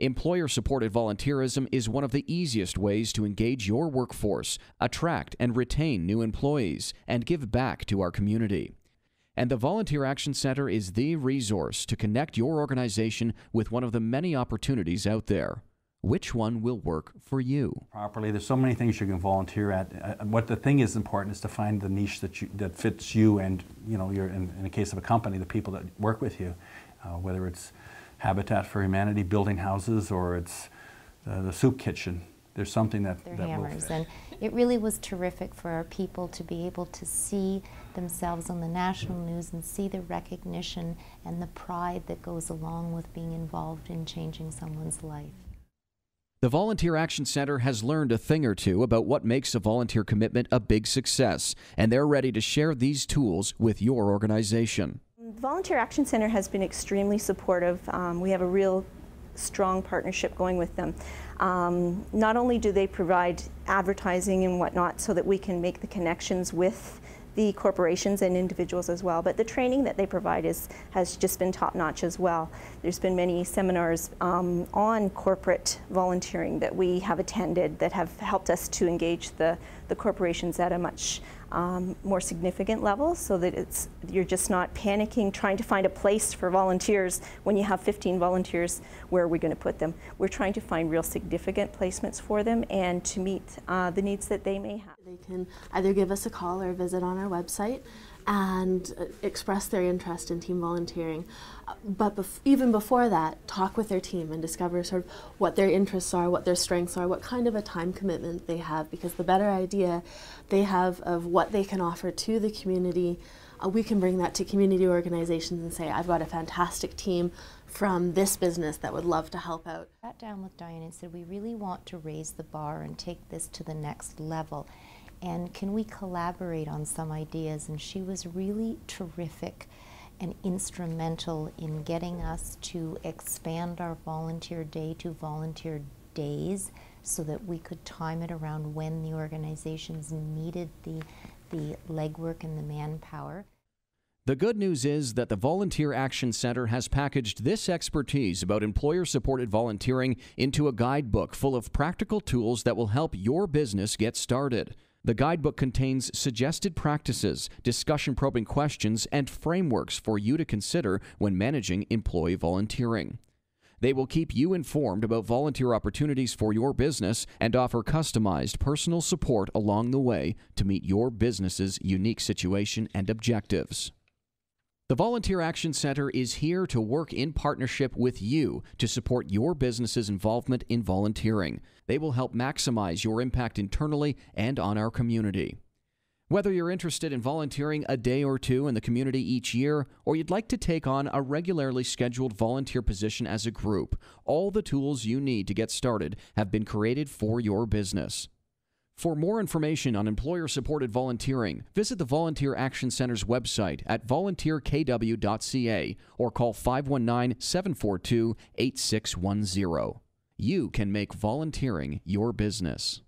Employer supported volunteerism is one of the easiest ways to engage your workforce, attract and retain new employees, and give back to our community. And the Volunteer Action Center is the resource to connect your organization with one of the many opportunities out there. Which one will work for you? Properly, there's so many things you can volunteer at. Uh, what the thing is important is to find the niche that you, that fits you and you know, you're in, in the case of a company, the people that work with you, uh, whether it's Habitat for Humanity building houses or it's uh, the soup kitchen. There's something that, They're that hammers. will And it really was terrific for our people to be able to see themselves on the national news and see the recognition and the pride that goes along with being involved in changing someone's life. The Volunteer Action Center has learned a thing or two about what makes a volunteer commitment a big success, and they're ready to share these tools with your organization. Volunteer Action Center has been extremely supportive. Um, we have a real strong partnership going with them. Um, not only do they provide advertising and whatnot so that we can make the connections with the corporations and individuals as well. But the training that they provide is, has just been top notch as well. There's been many seminars um, on corporate volunteering that we have attended that have helped us to engage the, the corporations at a much um, more significant level so that it's you're just not panicking trying to find a place for volunteers when you have 15 volunteers where are we going to put them we're trying to find real significant placements for them and to meet uh, the needs that they may have they can either give us a call or visit on our website and express their interest in team volunteering. Uh, but bef even before that, talk with their team and discover sort of what their interests are, what their strengths are, what kind of a time commitment they have, because the better idea they have of what they can offer to the community, uh, we can bring that to community organizations and say, I've got a fantastic team from this business that would love to help out. I sat down with Diane and said, we really want to raise the bar and take this to the next level and can we collaborate on some ideas? And she was really terrific and instrumental in getting us to expand our volunteer day to volunteer days so that we could time it around when the organizations needed the, the legwork and the manpower. The good news is that the Volunteer Action Center has packaged this expertise about employer supported volunteering into a guidebook full of practical tools that will help your business get started. The guidebook contains suggested practices, discussion probing questions, and frameworks for you to consider when managing employee volunteering. They will keep you informed about volunteer opportunities for your business and offer customized personal support along the way to meet your business's unique situation and objectives. The Volunteer Action Center is here to work in partnership with you to support your business's involvement in volunteering. They will help maximize your impact internally and on our community. Whether you're interested in volunteering a day or two in the community each year, or you'd like to take on a regularly scheduled volunteer position as a group, all the tools you need to get started have been created for your business. For more information on employer supported volunteering, visit the Volunteer Action Center's website at volunteerkw.ca or call 519 742 8610. You can make volunteering your business.